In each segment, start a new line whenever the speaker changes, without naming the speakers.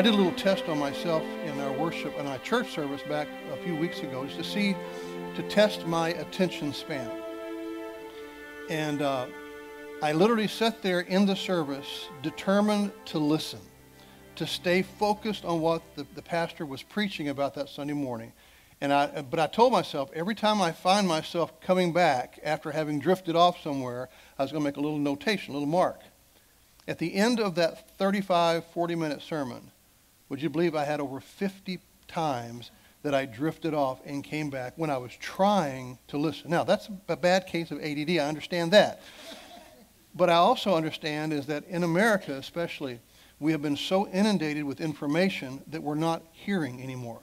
I did a little test on myself in our worship and our church service back a few weeks ago just to see, to test my attention span. And uh, I literally sat there in the service determined to listen, to stay focused on what the, the pastor was preaching about that Sunday morning. And I, but I told myself every time I find myself coming back after having drifted off somewhere, I was going to make a little notation, a little mark. At the end of that 35, 40 minute sermon, would you believe I had over 50 times that I drifted off and came back when I was trying to listen? Now, that's a bad case of ADD. I understand that. But I also understand is that in America, especially, we have been so inundated with information that we're not hearing anymore.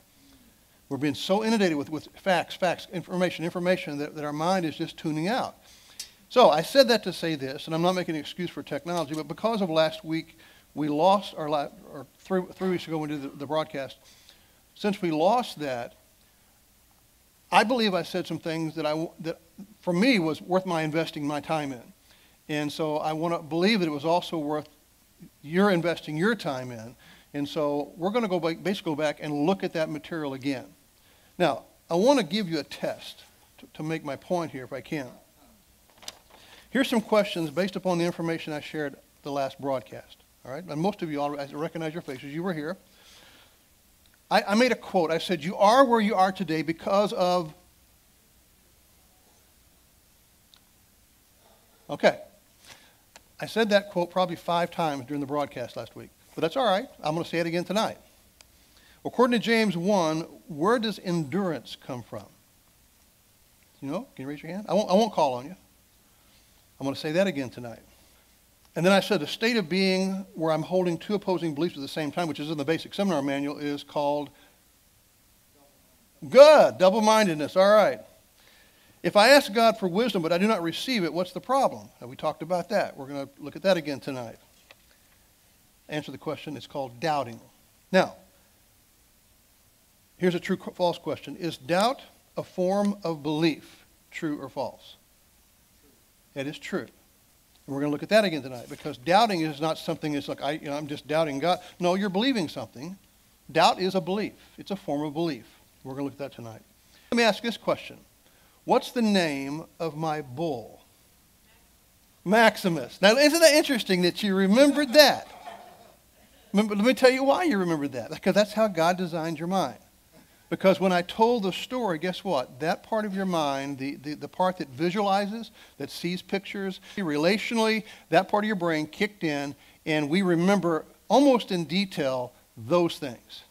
We're being so inundated with, with facts, facts, information, information that, that our mind is just tuning out. So I said that to say this, and I'm not making an excuse for technology, but because of last week, we lost our, or three, three weeks ago when we did the, the broadcast. Since we lost that, I believe I said some things that, I, that for me was worth my investing my time in. And so I want to believe that it was also worth your investing your time in. And so we're going to go back, basically go back and look at that material again. Now, I want to give you a test to, to make my point here if I can. Here's some questions based upon the information I shared the last broadcast. All right, and most of you already recognize your faces. You were here. I, I made a quote. I said, "You are where you are today because of." Okay. I said that quote probably five times during the broadcast last week, but that's all right. I'm going to say it again tonight. According to James 1, where does endurance come from? You know, can you raise your hand? I won't, I won't call on you. I'm going to say that again tonight. And then I said a state of being where I'm holding two opposing beliefs at the same time, which is in the basic seminar manual, is called good, double mindedness. All right. If I ask God for wisdom but I do not receive it, what's the problem? we talked about that. We're going to look at that again tonight. Answer the question. It's called doubting. Now, here's a true false question Is doubt a form of belief, true or false? It is true. And we're going to look at that again tonight because doubting is not something that's like, I, you know, I'm just doubting God. No, you're believing something. Doubt is a belief, it's a form of belief. We're going to look at that tonight. Let me ask this question What's the name of my bull? Maximus. Now, isn't that interesting that you remembered that? Let me tell you why you remembered that. Because that's how God designed your mind. Because when I told the story, guess what? That part of your mind, the, the, the, part that visualizes, that sees pictures, relationally, that part of your brain kicked in, and we remember almost in detail those things.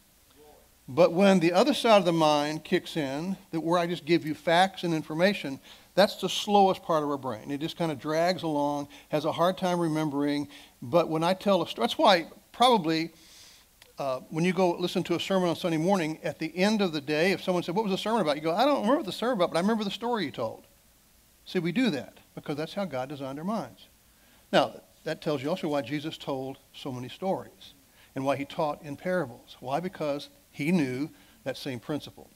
But when the other side of the mind kicks in, that where I just give you facts and information, that's the slowest part of our brain. It just kind of drags along, has a hard time remembering. But when I tell a story, that's why probably uh, when you go listen to a sermon on Sunday morning, at the end of the day, if someone said, What was the sermon about? You go, I don't remember the sermon about, but I remember the story you told. See, we do that because that's how God designed our minds. Now, that tells you also why Jesus told so many stories and why he taught in parables. Why? Because he knew that same principle.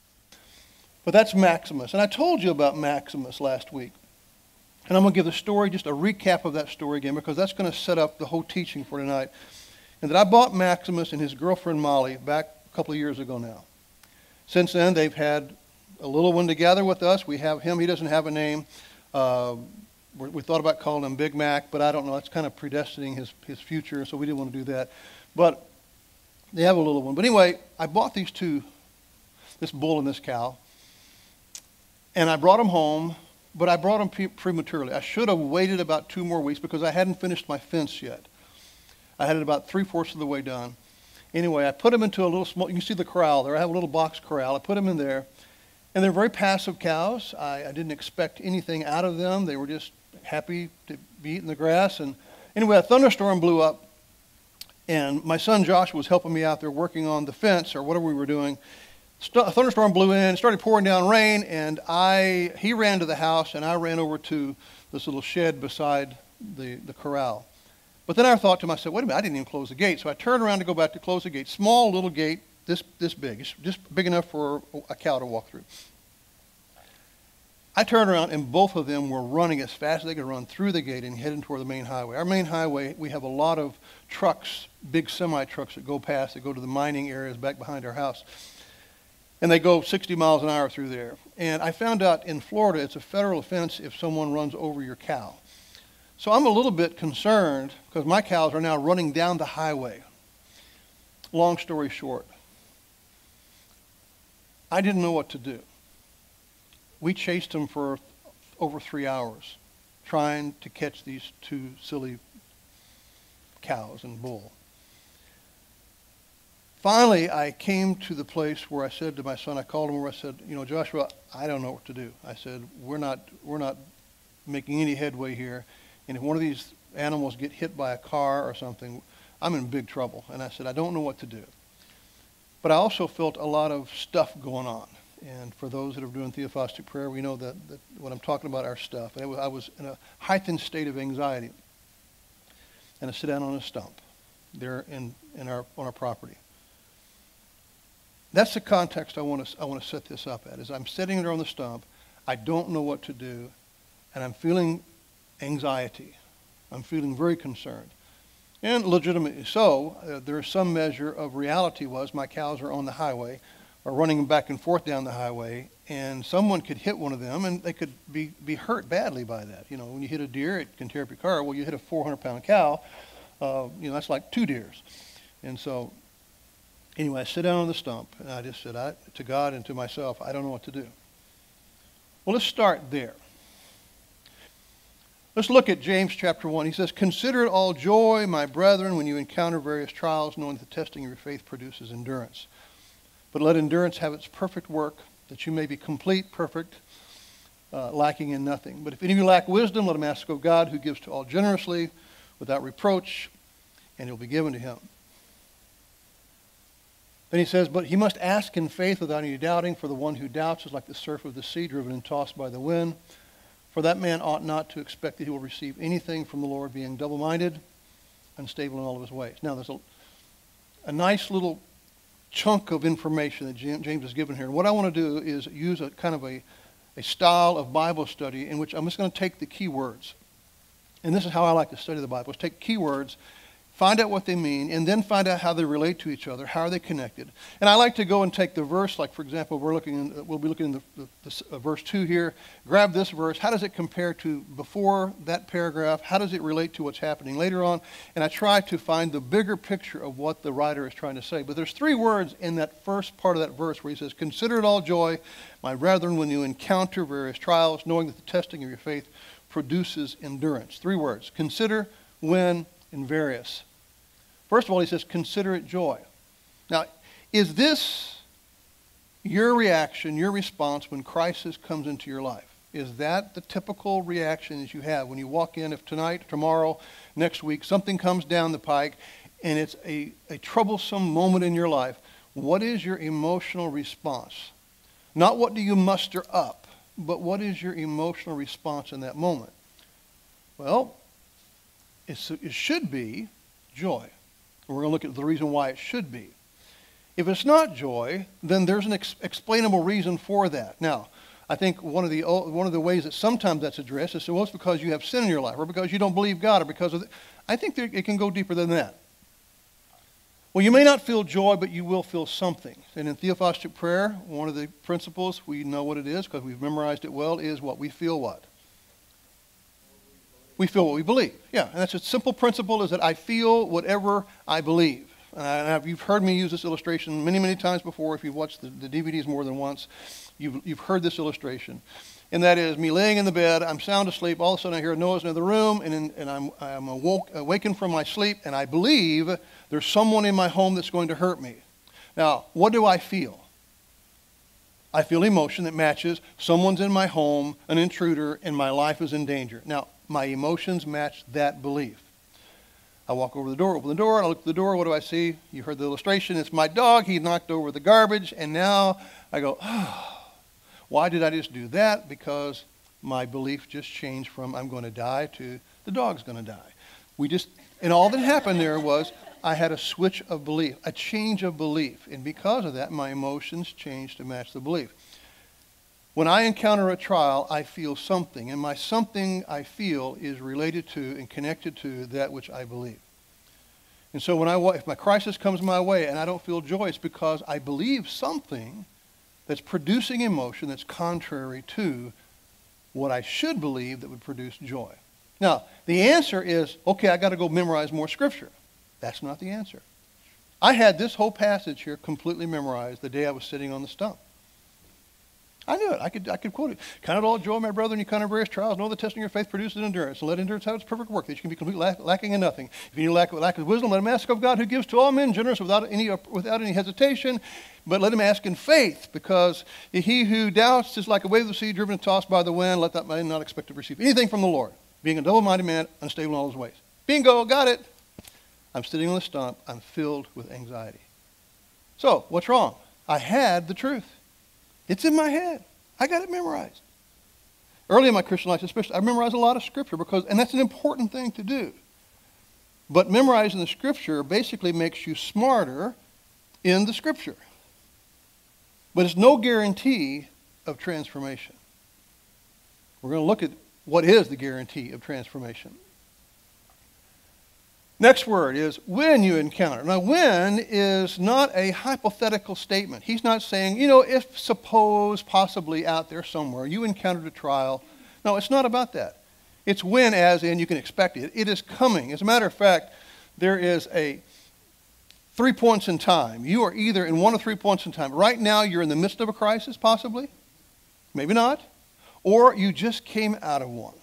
But that's Maximus. And I told you about Maximus last week. And I'm going to give the story, just a recap of that story again, because that's going to set up the whole teaching for tonight and that I bought Maximus and his girlfriend Molly back a couple of years ago now. Since then, they've had a little one together with us. We have him. He doesn't have a name. Uh, we thought about calling him Big Mac, but I don't know. That's kind of predestining his, his future, so we didn't want to do that. But they have a little one. But anyway, I bought these two, this bull and this cow, and I brought them home, but I brought them pre- prematurely. I should have waited about two more weeks because I hadn't finished my fence yet. I had it about three fourths of the way done. Anyway, I put them into a little small, you can see the corral there. I have a little box corral. I put them in there. And they're very passive cows. I, I didn't expect anything out of them. They were just happy to be eating the grass. And anyway, a thunderstorm blew up. And my son Josh was helping me out there working on the fence or whatever we were doing. A thunderstorm blew in, started pouring down rain, and I he ran to the house, and I ran over to this little shed beside the, the corral. But then I thought to myself, wait a minute, I didn't even close the gate. So I turned around to go back to close the gate. Small little gate, this, this big. It's just big enough for a cow to walk through. I turned around and both of them were running as fast as they could run through the gate and heading toward the main highway. Our main highway, we have a lot of trucks, big semi trucks that go past, that go to the mining areas back behind our house. And they go 60 miles an hour through there. And I found out in Florida it's a federal offense if someone runs over your cow. So I'm a little bit concerned because my cows are now running down the highway. Long story short, I didn't know what to do. We chased them for over three hours trying to catch these two silly cows and bull. Finally, I came to the place where I said to my son, I called him over, I said, you know, Joshua, I don't know what to do. I said, we're not, we're not making any headway here. And if one of these animals get hit by a car or something, I'm in big trouble. And I said, I don't know what to do. But I also felt a lot of stuff going on. And for those that are doing theophostic prayer, we know that, that what I'm talking about our stuff. And was, I was in a heightened state of anxiety. And I sit down on a stump there in, in our, on our property. That's the context I want, to, I want to set this up at. Is I'm sitting there on the stump. I don't know what to do. And I'm feeling anxiety. I'm feeling very concerned. And legitimately so, uh, there is some measure of reality was my cows are on the highway are running back and forth down the highway, and someone could hit one of them, and they could be, be hurt badly by that. You know, when you hit a deer, it can tear up your car. Well, you hit a 400-pound cow, uh, you know, that's like two deers. And so, anyway, I sit down on the stump, and I just said I, to God and to myself, I don't know what to do. Well, let's start there. Let's look at James chapter 1. He says, Consider it all joy, my brethren, when you encounter various trials, knowing that the testing of your faith produces endurance. But let endurance have its perfect work, that you may be complete, perfect, uh, lacking in nothing. But if any of you lack wisdom, let him ask of God, who gives to all generously, without reproach, and it will be given to him. Then he says, But he must ask in faith without any doubting, for the one who doubts is like the surf of the sea, driven and tossed by the wind. For that man ought not to expect that he will receive anything from the Lord, being double minded, unstable in all of his ways. Now, there's a, a nice little chunk of information that James has given here. And what I want to do is use a kind of a, a style of Bible study in which I'm just going to take the key words. And this is how I like to study the Bible, is take keywords find out what they mean, and then find out how they relate to each other. How are they connected? And I like to go and take the verse, like for example, we're looking, in, we'll be looking in the, the, the uh, verse two here. Grab this verse. How does it compare to before that paragraph? How does it relate to what's happening later on? And I try to find the bigger picture of what the writer is trying to say. But there's three words in that first part of that verse where he says, "Consider it all joy, my brethren, when you encounter various trials, knowing that the testing of your faith produces endurance." Three words: consider, when, and various. First of all, he says, consider it joy. Now, is this your reaction, your response when crisis comes into your life? Is that the typical reaction that you have when you walk in, if tonight, tomorrow, next week, something comes down the pike and it's a, a troublesome moment in your life? What is your emotional response? Not what do you muster up, but what is your emotional response in that moment? Well, it should be joy. And we're going to look at the reason why it should be. If it's not joy, then there's an ex- explainable reason for that. Now, I think one of the one of the ways that sometimes that's addressed is well, it's because you have sin in your life, or because you don't believe God, or because of. The, I think there, it can go deeper than that. Well, you may not feel joy, but you will feel something. And in theophostic prayer, one of the principles we know what it is because we've memorized it well is what we feel. What we feel what we believe. Yeah, and that's a simple principle is that I feel whatever I believe. And you've heard me use this illustration many, many times before. If you've watched the, the DVDs more than once, you've, you've heard this illustration. And that is me laying in the bed, I'm sound asleep, all of a sudden I hear a noise in the room, and, in, and I'm, I'm awoke, awakened from my sleep, and I believe there's someone in my home that's going to hurt me. Now, what do I feel? I feel emotion that matches someone's in my home, an intruder, and my life is in danger. Now, my emotions match that belief. I walk over the door, open the door, and I look at the door. What do I see? You heard the illustration. It's my dog. He knocked over the garbage. And now I go, oh, why did I just do that? Because my belief just changed from I'm going to die to the dog's going to die. We just, and all that happened there was I had a switch of belief, a change of belief. And because of that, my emotions changed to match the belief. When I encounter a trial, I feel something, and my something I feel is related to and connected to that which I believe. And so when I, if my crisis comes my way and I don't feel joy, it's because I believe something that's producing emotion that's contrary to what I should believe that would produce joy. Now, the answer is, okay, I got to go memorize more scripture. That's not the answer. I had this whole passage here completely memorized the day I was sitting on the stump. I knew it. I could, I could quote it. Count it all joy, my brother, and you count various trials. Know the testing of your faith produces endurance. And let endurance have its perfect work, that you can be completely lack, lacking in nothing. If you lack, lack of wisdom, let him ask of God, who gives to all men generous without any, without any hesitation. But let him ask in faith, because he who doubts is like a wave of the sea driven and tossed by the wind. Let that man not expect to receive anything from the Lord. Being a double-minded man, unstable in all his ways. Bingo, got it. I'm sitting on the stump. I'm filled with anxiety. So, what's wrong? I had the truth. It's in my head. I got it memorized. Early in my Christian life, especially, I memorized a lot of scripture because, and that's an important thing to do. But memorizing the scripture basically makes you smarter in the scripture. But it's no guarantee of transformation. We're going to look at what is the guarantee of transformation. Next word is when you encounter. Now, when is not a hypothetical statement. He's not saying, you know, if suppose possibly out there somewhere you encountered a trial. No, it's not about that. It's when, as in you can expect it. It is coming. As a matter of fact, there is a three points in time. You are either in one of three points in time. Right now, you're in the midst of a crisis, possibly. Maybe not. Or you just came out of one.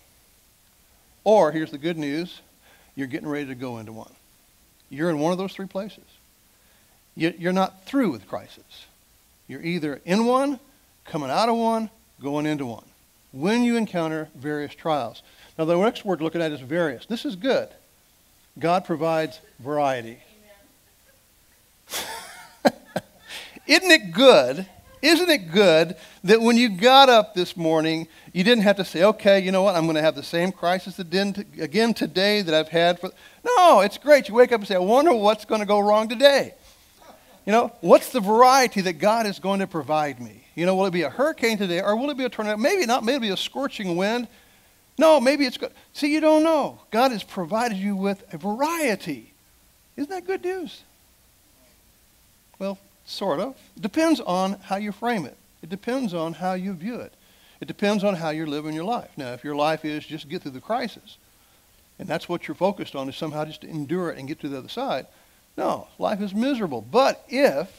Or, here's the good news you're getting ready to go into one. You're in one of those three places. You're not through with crisis. You're either in one, coming out of one, going into one. When you encounter various trials. Now, the next word looking at is various. This is good. God provides variety. Isn't it good isn't it good that when you got up this morning, you didn't have to say, okay, you know what, I'm going to have the same crisis again today that I've had for. No, it's great. You wake up and say, I wonder what's going to go wrong today. You know, what's the variety that God is going to provide me? You know, will it be a hurricane today or will it be a tornado? Maybe not, maybe a scorching wind. No, maybe it's good. See, you don't know. God has provided you with a variety. Isn't that good news? Well, Sort of. Depends on how you frame it. It depends on how you view it. It depends on how you're living your life. Now, if your life is just get through the crisis, and that's what you're focused on is somehow just to endure it and get to the other side, no, life is miserable. But if,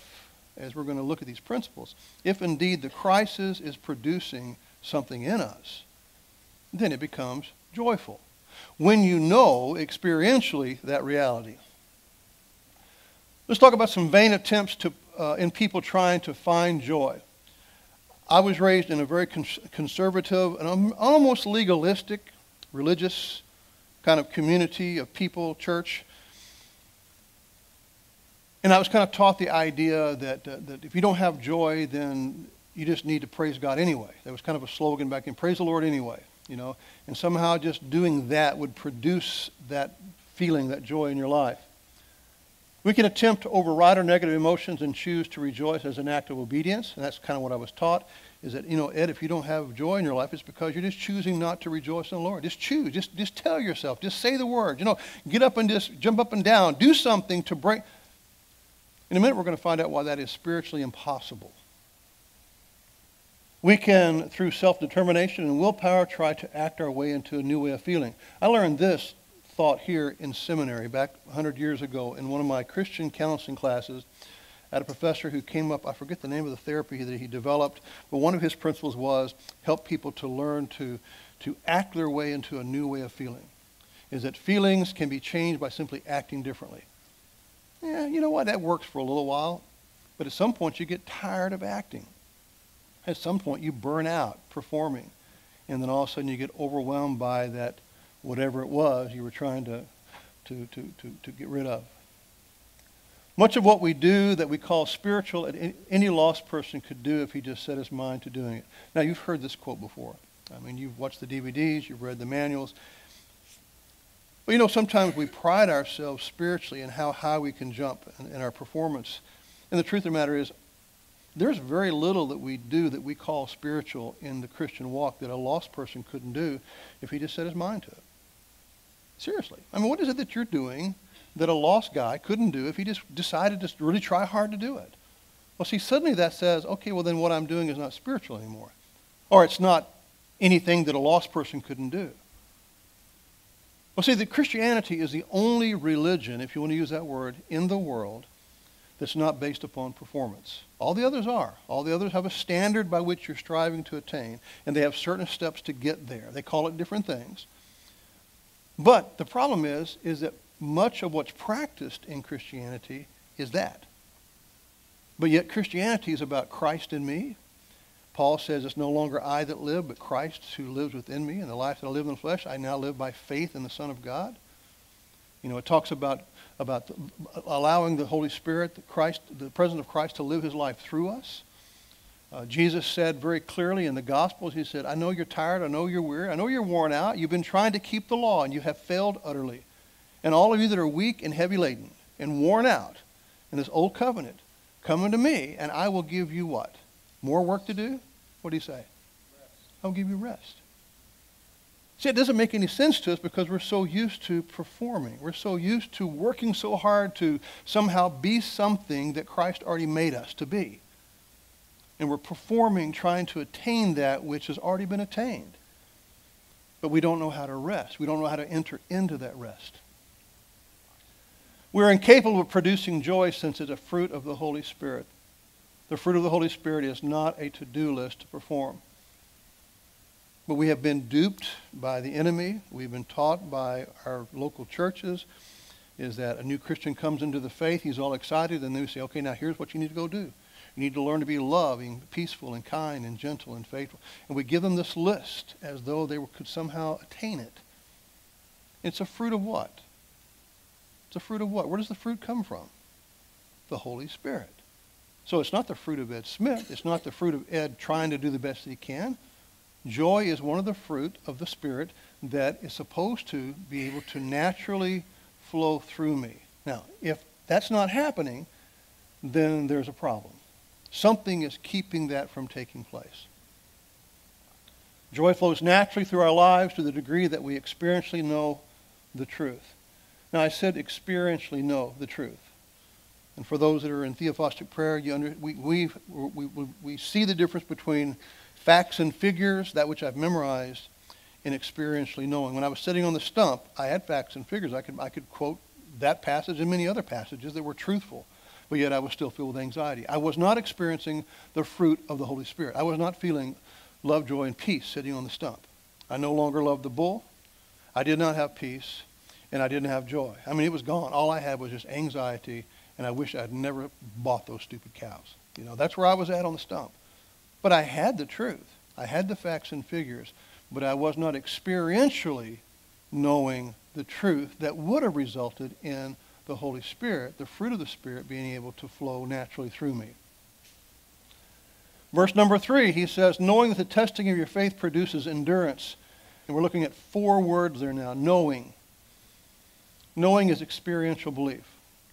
as we're going to look at these principles, if indeed the crisis is producing something in us, then it becomes joyful. When you know experientially that reality. Let's talk about some vain attempts to uh, in people trying to find joy. I was raised in a very cons- conservative and almost legalistic religious kind of community of people, church. And I was kind of taught the idea that, uh, that if you don't have joy, then you just need to praise God anyway. That was kind of a slogan back then, praise the Lord anyway, you know. And somehow just doing that would produce that feeling, that joy in your life. We can attempt to override our negative emotions and choose to rejoice as an act of obedience. And that's kind of what I was taught is that, you know, Ed, if you don't have joy in your life, it's because you're just choosing not to rejoice in the Lord. Just choose. Just, just tell yourself. Just say the word. You know, get up and just jump up and down. Do something to bring. In a minute, we're going to find out why that is spiritually impossible. We can, through self determination and willpower, try to act our way into a new way of feeling. I learned this thought here in seminary back 100 years ago in one of my Christian counseling classes. Had a professor who came up, I forget the name of the therapy that he developed, but one of his principles was help people to learn to, to act their way into a new way of feeling. Is that feelings can be changed by simply acting differently. Yeah, you know what? That works for a little while, but at some point you get tired of acting. At some point you burn out performing, and then all of a sudden you get overwhelmed by that whatever it was you were trying to, to, to, to, to get rid of. Much of what we do that we call spiritual, any lost person could do if he just set his mind to doing it. Now, you've heard this quote before. I mean, you've watched the DVDs, you've read the manuals. But you know, sometimes we pride ourselves spiritually in how high we can jump in, in our performance. And the truth of the matter is, There's very little that we do that we call spiritual in the Christian walk that a lost person couldn't do if he just set his mind to it. Seriously. I mean, what is it that you're doing that a lost guy couldn't do if he just decided to really try hard to do it? Well, see, suddenly that says, okay, well, then what I'm doing is not spiritual anymore. Or it's not anything that a lost person couldn't do. Well, see, that Christianity is the only religion, if you want to use that word, in the world that's not based upon performance. All the others are. All the others have a standard by which you're striving to attain, and they have certain steps to get there. They call it different things. But the problem is, is that much of what's practiced in Christianity is that. But yet Christianity is about Christ in me. Paul says it's no longer I that live, but Christ who lives within me. And the life that I live in the flesh, I now live by faith in the Son of God. You know, it talks about, about the, allowing the Holy Spirit, the, Christ, the presence of Christ to live his life through us. Uh, Jesus said very clearly in the Gospels, he said, I know you're tired, I know you're weary, I know you're worn out. You've been trying to keep the law, and you have failed utterly. And all of you that are weak and heavy laden and worn out in this old covenant, come unto me, and I will give you what? More work to do? What do you say? Rest. I'll give you rest. See, it doesn't make any sense to us because we're so used to performing. We're so used to working so hard to somehow be something that Christ already made us to be and we're performing trying to attain that which has already been attained. But we don't know how to rest. We don't know how to enter into that rest. We're incapable of producing joy since it's a fruit of the Holy Spirit. The fruit of the Holy Spirit is not a to-do list to perform. But we have been duped by the enemy. We've been taught by our local churches is that a new Christian comes into the faith, he's all excited, and then we say, okay, now here's what you need to go do. You need to learn to be loving, peaceful, and kind, and gentle, and faithful. And we give them this list as though they could somehow attain it. It's a fruit of what? It's a fruit of what? Where does the fruit come from? The Holy Spirit. So it's not the fruit of Ed Smith. It's not the fruit of Ed trying to do the best that he can. Joy is one of the fruit of the Spirit that is supposed to be able to naturally flow through me. Now, if that's not happening, then there's a problem. Something is keeping that from taking place. Joy flows naturally through our lives to the degree that we experientially know the truth. Now, I said experientially know the truth. And for those that are in theophostic prayer, you under, we, we, we, we see the difference between facts and figures, that which I've memorized, and experientially knowing. When I was sitting on the stump, I had facts and figures. I could, I could quote that passage and many other passages that were truthful but yet I was still filled with anxiety. I was not experiencing the fruit of the Holy Spirit. I was not feeling love, joy, and peace sitting on the stump. I no longer loved the bull. I did not have peace, and I didn't have joy. I mean, it was gone. All I had was just anxiety, and I wish I'd never bought those stupid cows. You know, that's where I was at on the stump. But I had the truth. I had the facts and figures, but I was not experientially knowing the truth that would have resulted in the Holy Spirit, the fruit of the Spirit being able to flow naturally through me. Verse number three, he says, knowing that the testing of your faith produces endurance. And we're looking at four words there now. Knowing. Knowing is experiential belief.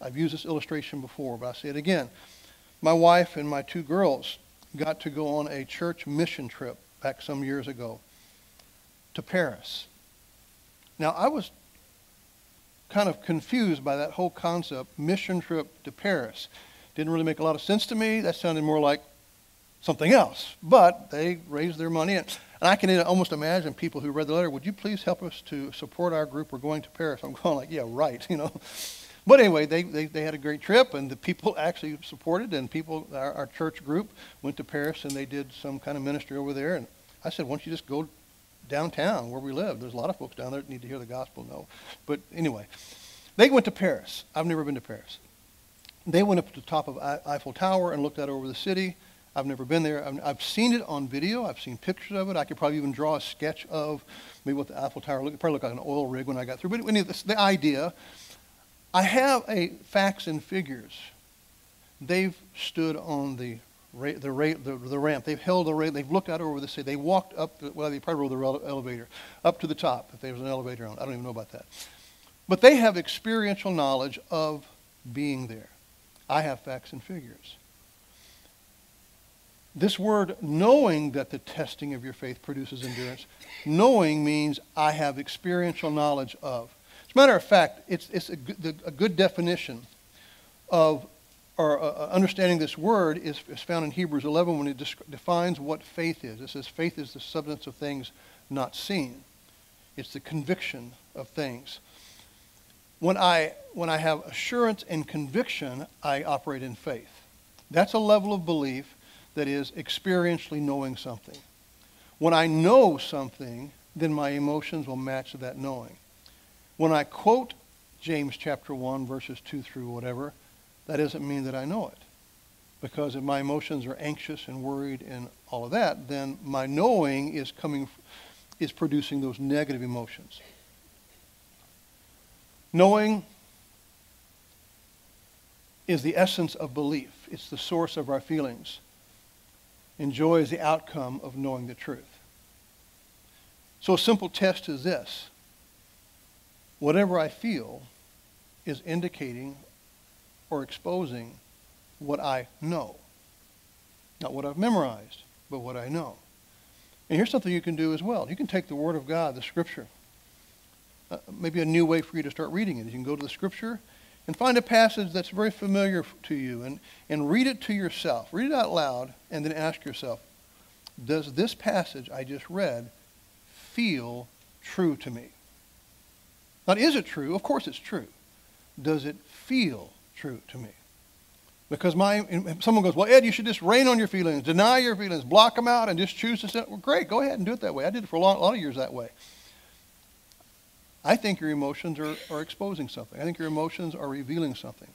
I've used this illustration before, but I'll say it again. My wife and my two girls got to go on a church mission trip back some years ago to Paris. Now, I was kind of confused by that whole concept, mission trip to Paris. Didn't really make a lot of sense to me. That sounded more like something else. But they raised their money. And, and I can almost imagine people who read the letter, would you please help us to support our group? We're going to Paris. I'm going like, yeah, right, you know. But anyway, they, they, they had a great trip, and the people actually supported, and people, our, our church group went to Paris, and they did some kind of ministry over there. And I said, why don't you just go downtown where we live. There's a lot of folks down there that need to hear the gospel. No, but anyway, they went to Paris. I've never been to Paris. They went up to the top of Eiffel Tower and looked out over the city. I've never been there. I've seen it on video. I've seen pictures of it. I could probably even draw a sketch of maybe what the Eiffel Tower looked. Probably looked like an oil rig when I got through. But anyway, the idea. I have a facts and figures. They've stood on the the, the, the, ramp. They've held the. They've looked out over the city. They walked up, the, well, they probably rode the elevator, up to the top if there was an elevator on. I don't even know about that. But they have experiential knowledge of being there. I have facts and figures. This word knowing that the testing of your faith produces endurance, knowing means I have experiential knowledge of. As a matter of fact, it's, it's a, good, a good definition of or uh, uh, understanding this word is, is, found in Hebrews 11 when it defines what faith is. It says faith is the substance of things not seen. It's the conviction of things. When I, when I have assurance and conviction, I operate in faith. That's a level of belief that is experientially knowing something. When I know something, then my emotions will match that knowing. When I quote James chapter 1, verses 2 through whatever, that doesn't mean that I know it. Because if my emotions are anxious and worried and all of that, then my knowing is coming, is producing those negative emotions. Knowing is the essence of belief. It's the source of our feelings. And joy is the outcome of knowing the truth. So a simple test is this. Whatever I feel is indicating or exposing what I know. Not what I've memorized, but what I know. And here's something you can do as well. You can take the Word of God, the Scripture, uh, maybe a new way for you to start reading it. You can go to the Scripture and find a passage that's very familiar to you and, and read it to yourself. Read it out loud and then ask yourself, does this passage I just read feel true to me? Not is it true? Of course it's true. Does it feel true to me. Because my, someone goes, well, Ed, you should just rain on your feelings, deny your feelings, block them out, and just choose to well, great, go ahead and do it that way. I did it for a, long, a lot of years that way. I think your emotions are, are exposing something. I think your emotions are revealing something.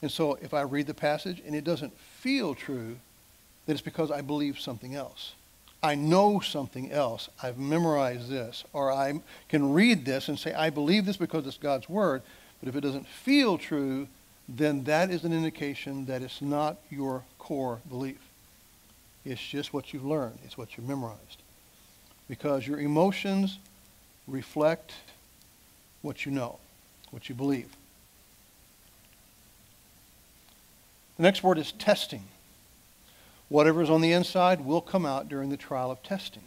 And so if I read the passage and it doesn't feel true, then it's because I believe something else. I know something else. I've memorized this. Or I can read this and say, I believe this because it's God's word. But if it doesn't feel true, then that is an indication that it's not your core belief. It's just what you've learned. It's what you've memorized. Because your emotions reflect what you know, what you believe. The next word is testing. Whatever is on the inside will come out during the trial of testing.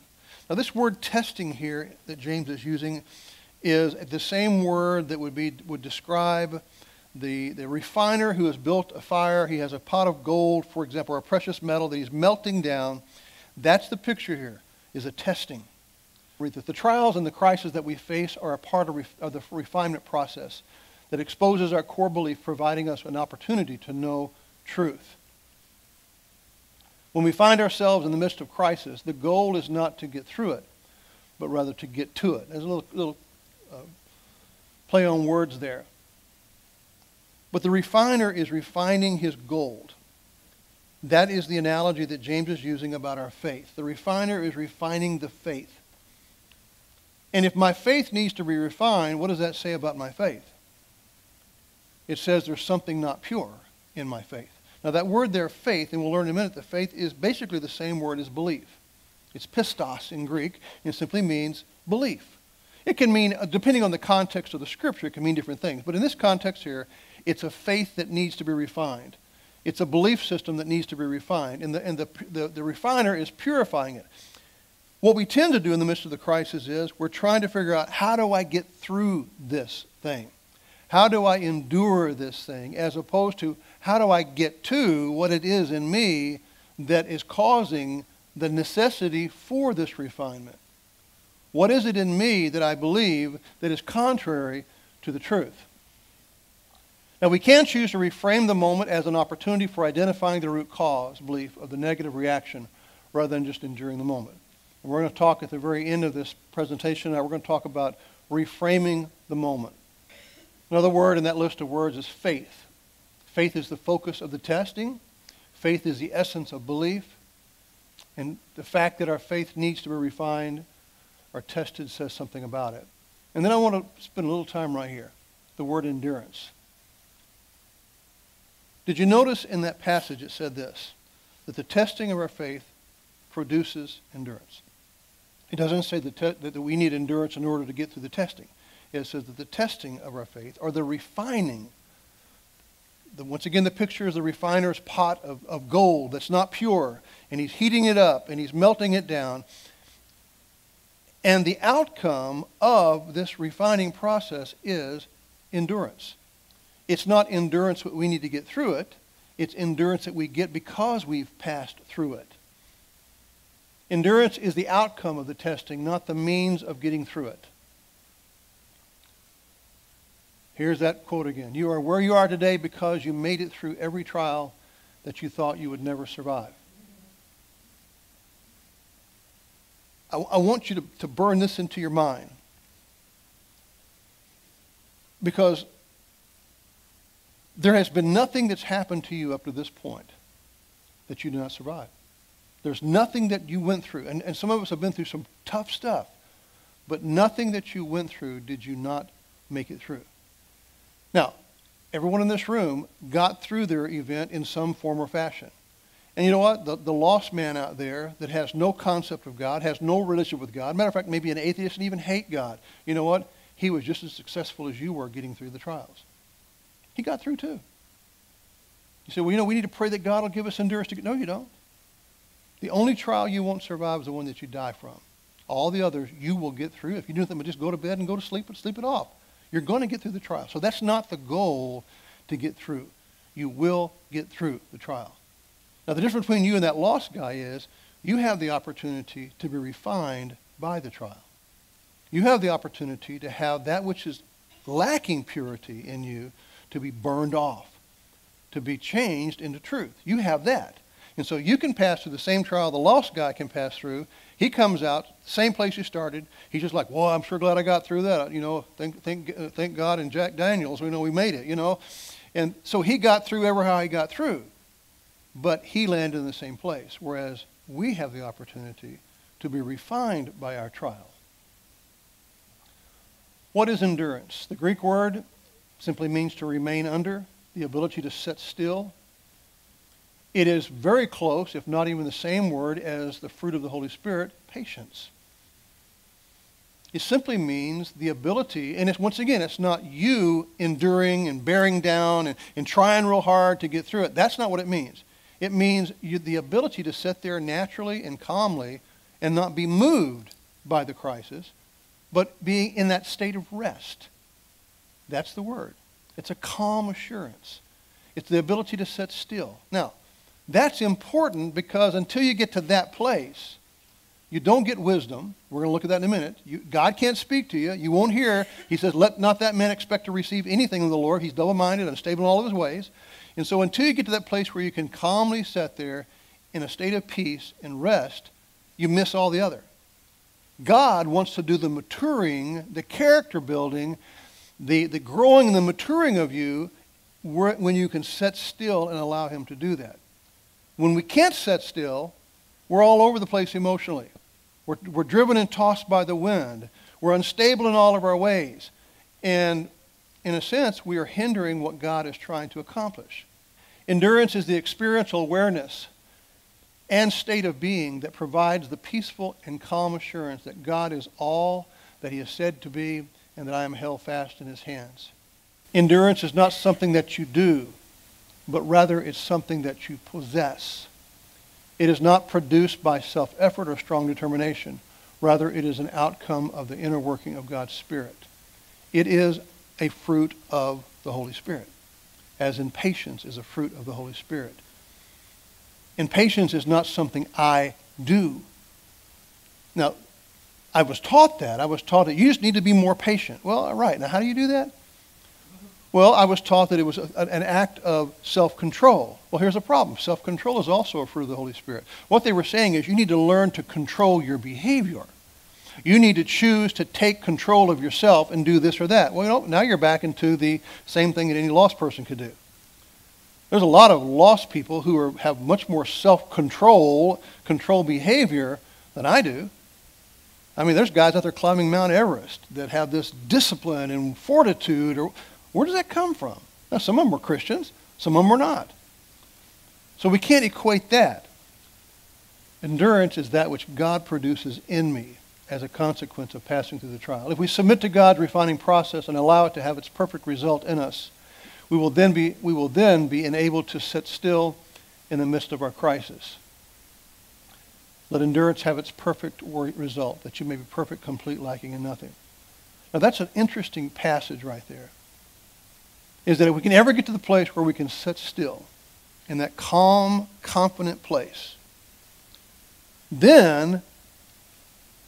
Now, this word testing here that James is using is the same word that would, be, would describe the, the refiner who has built a fire, he has a pot of gold, for example, or a precious metal that he's melting down. That's the picture here, is a testing. The trials and the crises that we face are a part of, of the refinement process that exposes our core belief, providing us an opportunity to know truth. When we find ourselves in the midst of crisis, the goal is not to get through it, but rather to get to it. There's a little, little uh, play on words there. But the refiner is refining his gold. That is the analogy that James is using about our faith. The refiner is refining the faith. And if my faith needs to be refined, what does that say about my faith? It says there's something not pure in my faith. Now, that word there, faith, and we'll learn in a minute that faith is basically the same word as belief. It's pistos in Greek, and it simply means belief. It can mean, uh, depending on the context of the scripture, it can mean different things. But in this context here, it's a faith that needs to be refined. It's a belief system that needs to be refined. And the, and the, the, the refiner is purifying it. What we tend to do in the midst of the crisis is we're trying to figure out how do I get through this thing? How do I endure this thing? As opposed to how do I get to what it is in me that is causing the necessity for this refinement? What is it in me that I believe that is contrary to the truth? Now, we can choose to reframe the moment as an opportunity for identifying the root cause, belief, of the negative reaction rather than just enduring the moment. And we're going to talk at the very end of this presentation now, we're going to talk about reframing the moment. Another word in that list of words is faith. Faith is the focus of the testing. Faith is the essence of belief. And the fact that our faith needs to be refined or tested says something about it. And then I want to spend a little time right here. The word endurance. Did you notice in that passage it said this, that the testing of our faith produces endurance? It doesn't say that, that we need endurance in order to get through the testing. It says that the testing of our faith, or the refining, the, once again, the picture is the refiner's pot of, of gold that's not pure. and he's heating it up and he's melting it down. And the outcome of this refining process is endurance. It's not endurance that we need to get through it. It's endurance that we get because we've passed through it. Endurance is the outcome of the testing, not the means of getting through it. Here's that quote again. You are where you are today because you made it through every trial that you thought you would never survive. I, I want you to, to burn this into your mind. Because there has been nothing that's happened to you up to this point that you did not survive. There's nothing that you went through, and, and some of us have been through some tough stuff, but nothing that you went through did you not make it through. Now, everyone in this room got through their event in some form or fashion. And you know what? The, the lost man out there that has no concept of God, has no relationship with God, matter of fact, maybe an atheist and even hate God, you know what? He was just as successful as you were getting through the trials. He got through too. You say, well, you know, we need to pray that God will give us endurance to get. No, you don't. The only trial you won't survive is the one that you die from. All the others you will get through. If you do nothing but just go to bed and go to sleep and sleep it off. You're going to get through the trial. So that's not the goal to get through. You will get through the trial. Now, the difference between you and that lost guy is you have the opportunity to be refined by the trial. You have the opportunity to have that which is lacking purity in you to be burned off, to be changed into truth. You have that. And so you can pass through the same trial the lost guy can pass through. He comes out, same place you started. He's just like, well, I'm sure glad I got through that. You know, thank, thank, uh, thank God and Jack Daniels, we know we made it, you know. And so he got through ever how he got through. But he landed in the same place, whereas we have the opportunity to be refined by our trial. What is endurance? The Greek word simply means to remain under, the ability to sit still, it is very close, if not even the same word, as the fruit of the Holy Spirit, patience. It simply means the ability, and it's once again, it's not you enduring and bearing down and, and trying real hard to get through it. That's not what it means. It means you, the ability to sit there naturally and calmly and not be moved by the crisis, but being in that state of rest. That's the word. It's a calm assurance. It's the ability to sit still. Now, that's important because until you get to that place, you don't get wisdom. We're going to look at that in a minute. You, God can't speak to you. You won't hear. He says, Let not that man expect to receive anything of the Lord. He's double minded, and unstable in all of his ways. And so until you get to that place where you can calmly sit there in a state of peace and rest, you miss all the other. God wants to do the maturing, the character building, the, the growing and the maturing of you when you can sit still and allow Him to do that. When we can't sit still, we're all over the place emotionally. We're, we're driven and tossed by the wind. We're unstable in all of our ways. And in a sense, we are hindering what God is trying to accomplish. Endurance is the experiential awareness and state of being that provides the peaceful and calm assurance that God is all that he is said to be and that I am held fast in his hands. Endurance is not something that you do but rather it's something that you possess. It is not produced by self effort or strong determination. Rather, it is an outcome of the inner working of God's Spirit. It is a fruit of the Holy Spirit, as in patience is a fruit of the Holy Spirit. And patience is not something I do. Now, I was taught that. I was taught that you just need to be more patient. Well, all right. Now, how do you do that? Well, I was taught that it was a, an act of self control. Well, here's a problem self control is also a fruit of the Holy Spirit. What they were saying is you need to learn to control your behavior. You need to choose to take control of yourself and do this or that. Well, you know, now you're back into the same thing that any lost person could do. There's a lot of lost people who are, have much more self control, control behavior than I do. I mean, there's guys out there climbing Mount Everest that have this discipline and fortitude or where does that come from? Now, some of them were Christians, some of them were not. So we can't equate that. Endurance is that which God produces in me as a consequence of passing through the trial. If we submit to God's refining process and allow it to have its perfect result in us, we will then be, we will then be enabled to sit still in the midst of our crisis. Let endurance have its perfect result, that you may be perfect, complete, lacking in nothing. Now that's an interesting passage right there. Is that if we can ever get to the place where we can sit still in that calm, confident place, then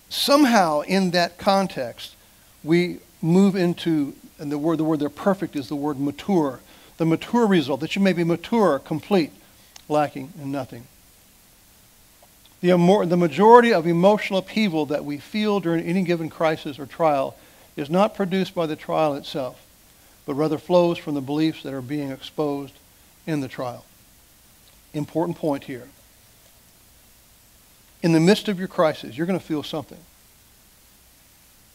somehow in that context, we move into, and the word, the word there perfect is the word mature. The mature result, that you may be mature, complete, lacking in nothing. The, the majority of emotional upheaval that we feel during any given crisis or trial is not produced by the trial itself, but rather flows from the beliefs that are being exposed in the trial. Important point here. In the midst of your crisis, you're going to feel something.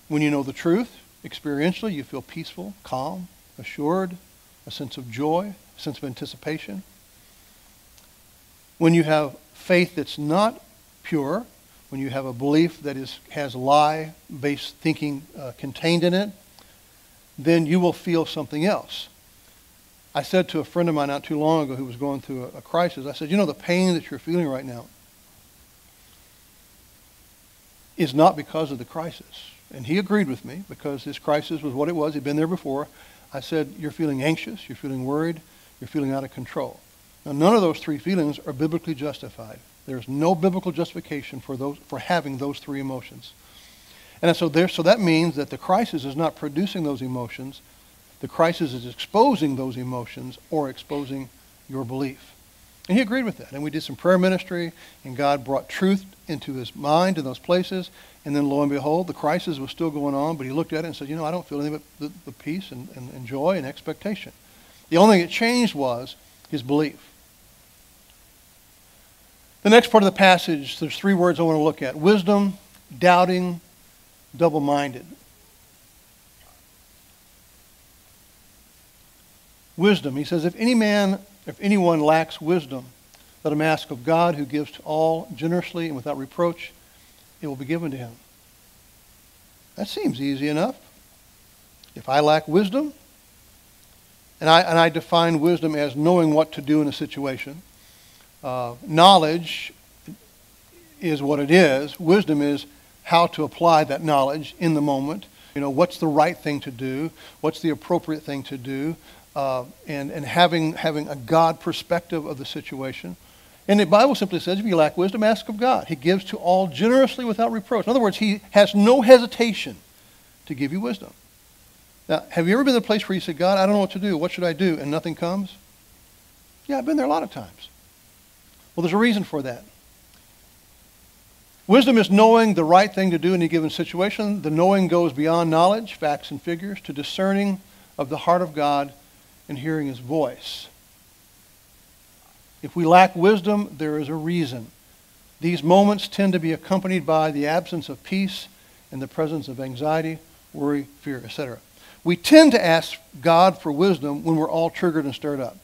When you know the truth, experientially, you feel peaceful, calm, assured, a sense of joy, a sense of anticipation. When you have faith that's not pure, when you have a belief that is, has lie-based thinking uh, contained in it, then you will feel something else. I said to a friend of mine not too long ago who was going through a, a crisis, I said, you know, the pain that you're feeling right now is not because of the crisis. And he agreed with me because this crisis was what it was. He'd been there before. I said, you're feeling anxious, you're feeling worried, you're feeling out of control. Now, none of those three feelings are biblically justified. There's no biblical justification for, those, for having those three emotions. And so, there, so that means that the crisis is not producing those emotions. The crisis is exposing those emotions or exposing your belief. And he agreed with that. And we did some prayer ministry, and God brought truth into his mind in those places. And then lo and behold, the crisis was still going on, but he looked at it and said, you know, I don't feel anything but the, the peace and, and, and joy and expectation. The only thing that changed was his belief. The next part of the passage, there's three words I want to look at wisdom, doubting, double minded. Wisdom. He says, if any man, if anyone lacks wisdom, let him ask of God who gives to all generously and without reproach, it will be given to him. That seems easy enough. If I lack wisdom, and I, and I define wisdom as knowing what to do in a situation, uh, knowledge is what it is. Wisdom is how to apply that knowledge in the moment. You know, what's the right thing to do? What's the appropriate thing to do? Uh, and and having, having a God perspective of the situation. And the Bible simply says, if you lack wisdom, ask of God. He gives to all generously without reproach. In other words, he has no hesitation to give you wisdom. Now, have you ever been in a place where you said, God, I don't know what to do. What should I do? And nothing comes? Yeah, I've been there a lot of times. Well, there's a reason for that. Wisdom is knowing the right thing to do in a given situation. The knowing goes beyond knowledge, facts and figures, to discerning of the heart of God and hearing his voice. If we lack wisdom, there is a reason. These moments tend to be accompanied by the absence of peace and the presence of anxiety, worry, fear, etc. We tend to ask God for wisdom when we're all triggered and stirred up.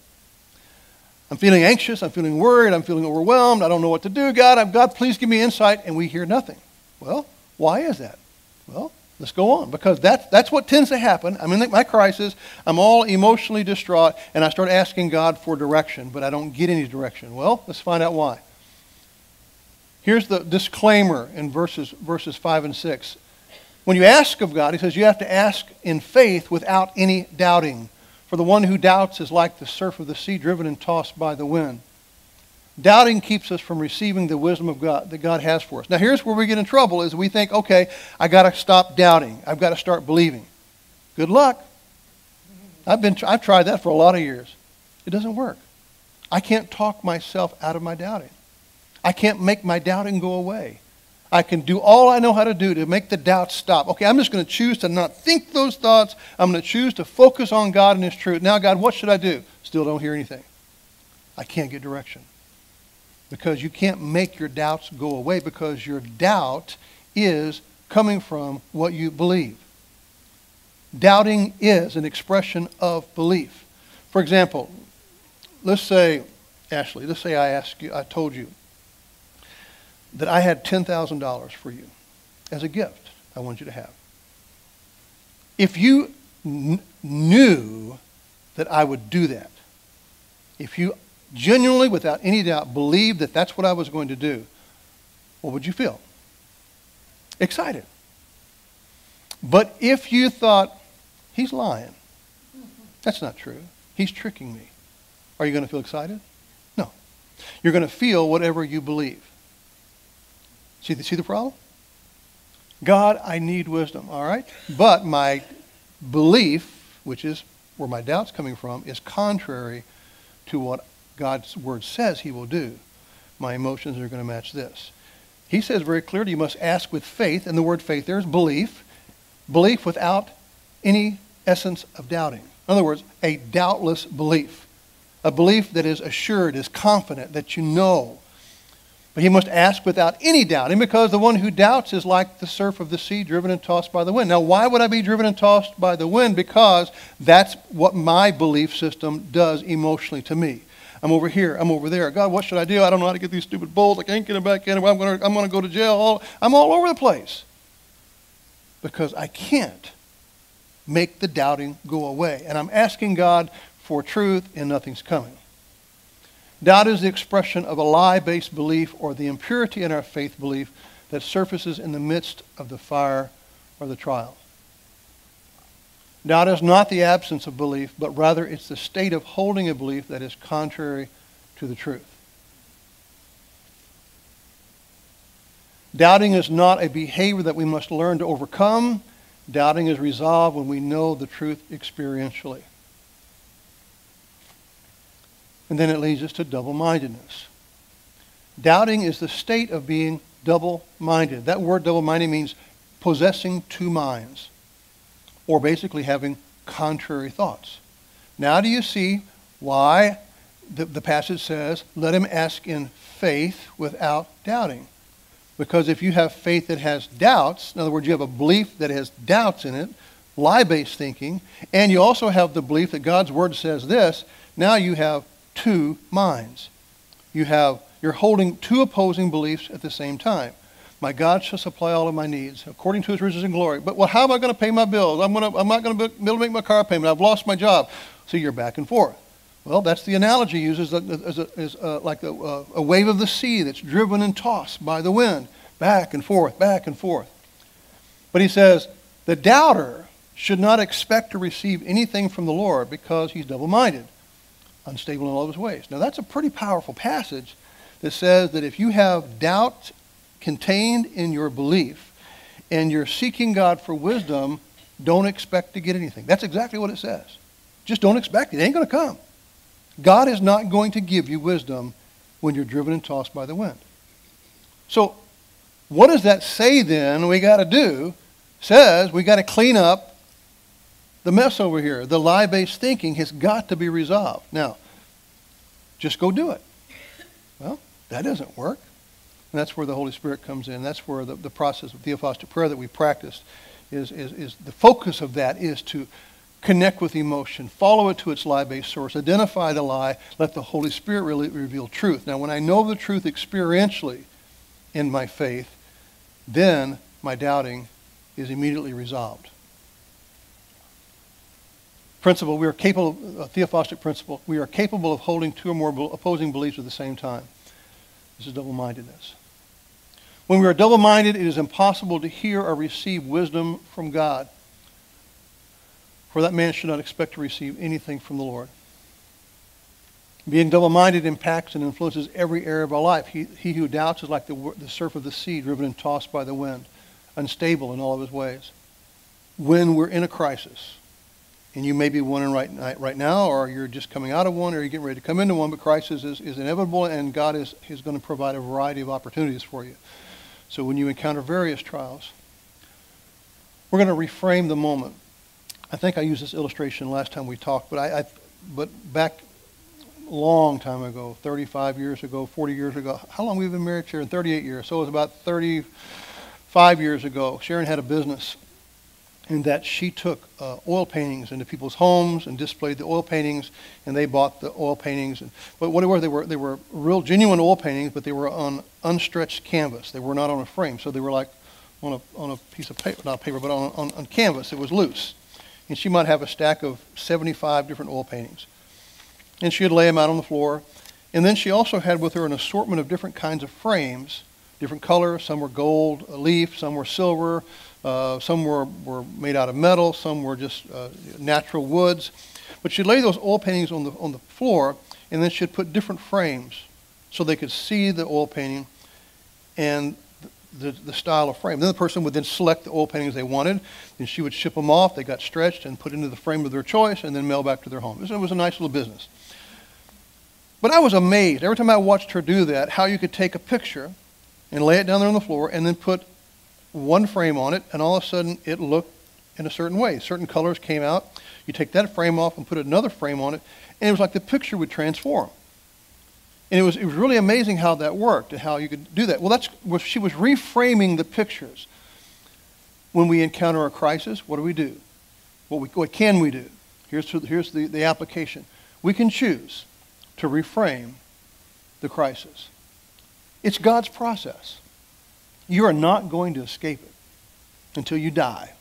I'm feeling anxious. I'm feeling worried. I'm feeling overwhelmed. I don't know what to do. God, I'm, God, please give me insight. And we hear nothing. Well, why is that? Well, let's go on because that's, that's what tends to happen. I'm in my crisis. I'm all emotionally distraught and I start asking God for direction, but I don't get any direction. Well, let's find out why. Here's the disclaimer in verses, verses 5 and 6. When you ask of God, he says you have to ask in faith without any doubting. For the one who doubts is like the surf of the sea driven and tossed by the wind. Doubting keeps us from receiving the wisdom of God that God has for us. Now here's where we get in trouble is we think, okay, I got to stop doubting. I've got to start believing. Good luck. I've been I've tried that for a lot of years. It doesn't work. I can't talk myself out of my doubting. I can't make my doubting go away. I can do all I know how to do to make the doubt stop. Okay, I'm just going to choose to not think those thoughts. I'm going to choose to focus on God and His truth. Now, God, what should I do? Still don't hear anything. I can't get direction. Because you can't make your doubts go away because your doubt is coming from what you believe. Doubting is an expression of belief. For example, let's say, Ashley, let's say I asked you, I told you, that I had $10,000 for you as a gift I want you to have. If you knew that I would do that, if you genuinely, without any doubt, believed that that's what I was going to do, what would you feel? Excited. But if you thought, he's lying, that's not true. He's tricking me. Are you going to feel excited? No. You're going to feel whatever you believe. See the, see the problem? God, I need wisdom, all right? But my belief, which is where my doubt's coming from, is contrary to what God's word says he will do. My emotions are going to match this. He says very clearly you must ask with faith, and the word faith there is belief. Belief without any essence of doubting. In other words, a doubtless belief. A belief that is assured, is confident, that you know. But he must ask without any doubting, because the one who doubts is like the surf of the sea driven and tossed by the wind. Now, why would I be driven and tossed by the wind? Because that's what my belief system does emotionally to me. I'm over here. I'm over there. God, what should I do? I don't know how to get these stupid bulls. I can't get them back in. I'm going to, I'm going to go to jail. I'm all over the place because I can't make the doubting go away. And I'm asking God for truth, and nothing's coming. Doubt is the expression of a lie based belief or the impurity in our faith belief that surfaces in the midst of the fire or the trial. Doubt is not the absence of belief, but rather it's the state of holding a belief that is contrary to the truth. Doubting is not a behavior that we must learn to overcome. Doubting is resolved when we know the truth experientially. And then it leads us to double mindedness. Doubting is the state of being double minded. That word double minded means possessing two minds or basically having contrary thoughts. Now, do you see why the, the passage says, let him ask in faith without doubting? Because if you have faith that has doubts, in other words, you have a belief that has doubts in it, lie based thinking, and you also have the belief that God's word says this, now you have two minds. You have, you're holding two opposing beliefs at the same time. My God shall supply all of my needs according to his riches and glory. But well, how am I going to pay my bills? I'm, going to, I'm not going to be able to make my car payment. I've lost my job. So you're back and forth. Well, that's the analogy used uh, uh, as, a, as, uh, a, as a, like a, a wave of the sea that's driven and tossed by the wind, back and forth, back and forth. But he says, the doubter should not expect to receive anything from the Lord because he's double minded, unstable in all of his ways. Now, that's a pretty powerful passage that says that if you have doubt contained in your belief and you're seeking God for wisdom, don't expect to get anything. That's exactly what it says. Just don't expect it. It ain't going to come. God is not going to give you wisdom when you're driven and tossed by the wind. So, what does that say then we got to do? Says we got to clean up the mess over here. The lie based thinking has got to be resolved. Now, just go do it. Well, that doesn't work. And that's where the Holy Spirit comes in. That's where the, the process of theophostic prayer that we practiced is, is, is the focus of that is to connect with emotion, follow it to its lie-based source, identify the lie, let the Holy Spirit really reveal truth. Now, when I know the truth experientially in my faith, then my doubting is immediately resolved. Principle, we are capable, a theophostic principle, we are capable of holding two or more opposing beliefs at the same time. This is double-mindedness. When we are double minded, it is impossible to hear or receive wisdom from God. For that man should not expect to receive anything from the Lord. Being double minded impacts and influences every area of our life. He, he who doubts is like the, the surf of the sea, driven and tossed by the wind, unstable in all of his ways. When we're in a crisis, and you may be one right, uh, right now, or you're just coming out of one, or you're getting ready to come into one, but crisis is, is inevitable, and God is, is going to provide a variety of opportunities for you. So when you encounter various trials, we're going to reframe the moment. I think I used this illustration last time we talked, but I, I but back a long time ago, 35 years ago, 40 years ago. How long we've been married, Sharon? 38 years. So it was about 35 years ago. Sharon had a business in that she took uh, oil paintings into people's homes and displayed the oil paintings, and they bought the oil paintings. And, but what were, they were they were real genuine oil paintings, but they were on unstretched canvas. They were not on a frame, so they were like on a on a piece of paper, not paper, but on, on, on canvas. It was loose, and she might have a stack of 75 different oil paintings, and she'd lay them out on the floor, and then she also had with her an assortment of different kinds of frames different colors. Some were gold leaf, some were silver, uh, some were, were made out of metal, some were just uh, natural woods. But she'd lay those oil paintings on the, on the floor, and then she'd put different frames so they could see the oil painting and the, the style of frame. Then the person would then select the oil paintings they wanted, and she would ship them off. They got stretched and put into the frame of their choice, and then mail back to their home. It was a nice little business. But I was amazed every time I watched her do that how you could take a picture and lay it down there on the floor and then put one frame on it, and all of a sudden it looked in a certain way. Certain colors came out. You take that frame off and put another frame on it, and it was like the picture would transform. And it was, it was really amazing how that worked and how you could do that. Well, that's, she was reframing the pictures. When we encounter a crisis, what do we do? What, we, what can we do? Here's, here's the, the application. We can choose to reframe the crisis. It's God's process. You are not going to escape it until you die.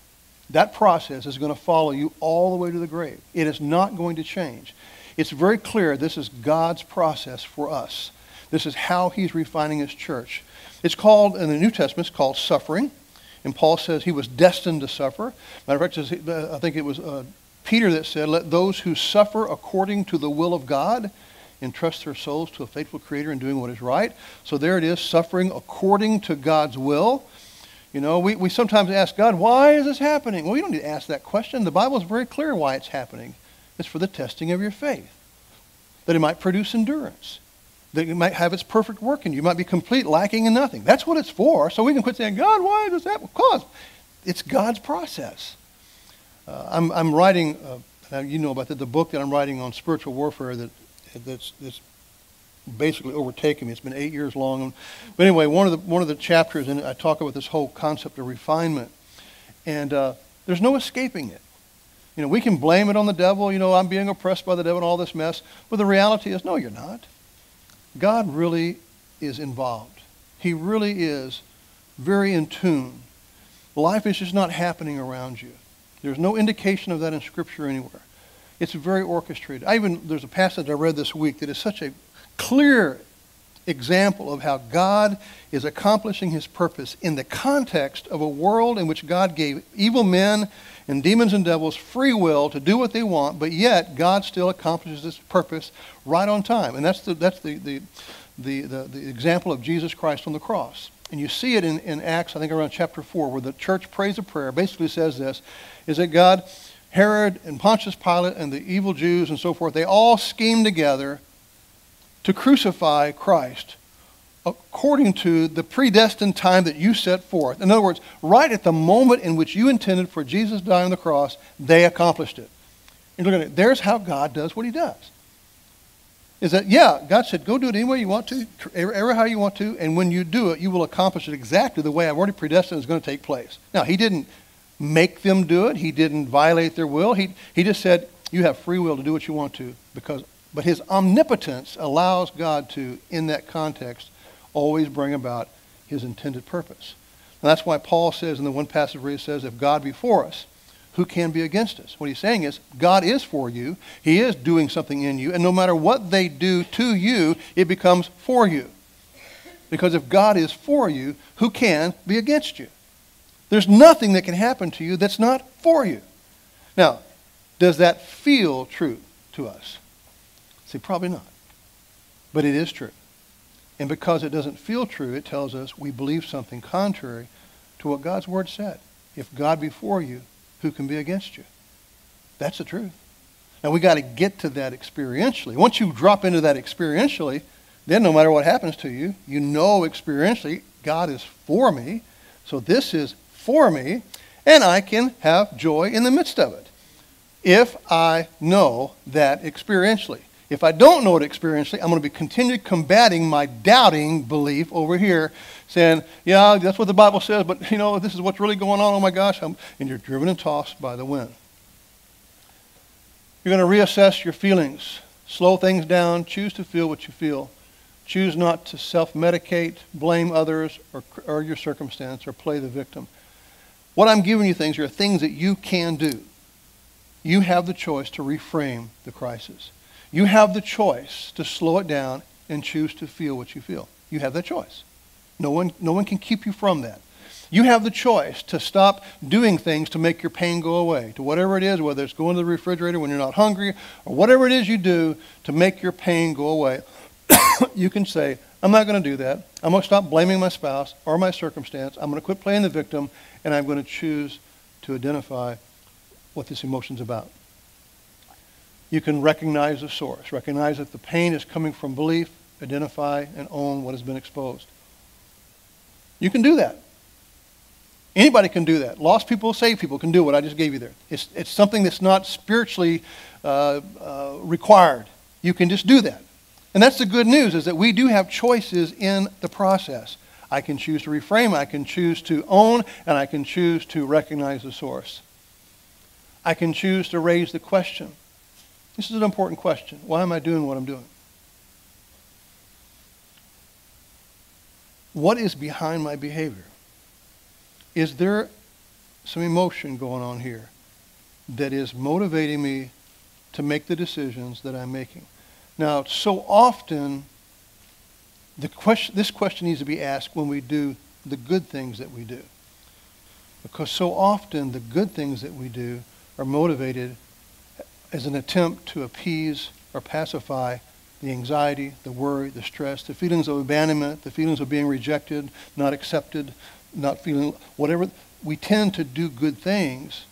That process is going to follow you all the way to the grave. It is not going to change. It's very clear this is God's process for us. This is how he's refining his church. It's called, in the New Testament, it's called suffering. And Paul says he was destined to suffer. Matter of fact, I think it was uh, Peter that said, Let those who suffer according to the will of God entrust their souls to a faithful Creator in doing what is right. So there it is, suffering according to God's will. You know, we, we sometimes ask God, why is this happening? Well, we don't need to ask that question. The Bible is very clear why it's happening. It's for the testing of your faith, that it might produce endurance, that it might have its perfect work in you. You might be complete, lacking in nothing. That's what it's for. So we can quit saying, God, why does that cause? It's God's process. Uh, I'm, I'm writing, uh, you know about that, the book that I'm writing on spiritual warfare that, that's, that's basically overtaken me. It's been eight years long. But anyway, one of the, one of the chapters, and I talk about this whole concept of refinement. And uh, there's no escaping it. You know, we can blame it on the devil. You know, I'm being oppressed by the devil and all this mess. But the reality is, no, you're not. God really is involved. He really is very in tune. Life is just not happening around you. There's no indication of that in Scripture anywhere. It's very orchestrated. I even there's a passage I read this week that is such a clear example of how God is accomplishing his purpose in the context of a world in which God gave evil men and demons and devils free will to do what they want, but yet God still accomplishes this purpose right on time. And that's the, that's the, the, the, the, the example of Jesus Christ on the cross. And you see it in, in Acts, I think around chapter 4, where the church prays a prayer, basically says this, is that God, Herod and Pontius Pilate and the evil Jews and so forth, they all schemed together to crucify Christ according to the predestined time that you set forth. In other words, right at the moment in which you intended for Jesus to die on the cross, they accomplished it. And look at it. There's how God does what he does. Is that, yeah, God said, go do it any way you want to, ever how you want to, and when you do it, you will accomplish it exactly the way I've already predestined is going to take place. Now, he didn't make them do it. He didn't violate their will. He, he just said, you have free will to do what you want to, because, but his omnipotence allows God to, in that context, always bring about his intended purpose. And that's why Paul says in the one passage where he says, if God be for us, who can be against us? What he's saying is, God is for you. He is doing something in you. And no matter what they do to you, it becomes for you. Because if God is for you, who can be against you? There's nothing that can happen to you that's not for you. Now, does that feel true to us? See, probably not. But it is true. And because it doesn't feel true, it tells us we believe something contrary to what God's word said. If God be for you, who can be against you? That's the truth. Now we got to get to that experientially. Once you drop into that experientially, then no matter what happens to you, you know experientially God is for me. So this is for me, and I can have joy in the midst of it. If I know that experientially. If I don't know it experientially, I'm going to be continually combating my doubting belief over here, saying, yeah, that's what the Bible says, but, you know, this is what's really going on. Oh, my gosh. I'm, and you're driven and tossed by the wind. You're going to reassess your feelings, slow things down, choose to feel what you feel. Choose not to self-medicate, blame others or, or your circumstance, or play the victim. What I'm giving you things are things that you can do. You have the choice to reframe the crisis. You have the choice to slow it down and choose to feel what you feel. You have that choice. No one, no one can keep you from that. You have the choice to stop doing things to make your pain go away, to whatever it is, whether it's going to the refrigerator when you're not hungry, or whatever it is you do to make your pain go away. you can say, I'm not going to do that. I'm going to stop blaming my spouse or my circumstance. I'm going to quit playing the victim, and I'm going to choose to identify what this emotion's about. You can recognize the source, recognize that the pain is coming from belief, identify and own what has been exposed. You can do that. Anybody can do that. Lost people, saved people can do what I just gave you there. It's, it's something that's not spiritually uh, uh, required. You can just do that. And that's the good news is that we do have choices in the process. I can choose to reframe, I can choose to own, and I can choose to recognize the source. I can choose to raise the question. This is an important question. Why am I doing what I'm doing? What is behind my behavior? Is there some emotion going on here that is motivating me to make the decisions that I'm making? Now, so often, the question, this question needs to be asked when we do the good things that we do. Because so often the good things that we do are motivated as an attempt to appease or pacify the anxiety, the worry, the stress, the feelings of abandonment, the feelings of being rejected, not accepted, not feeling whatever. We tend to do good things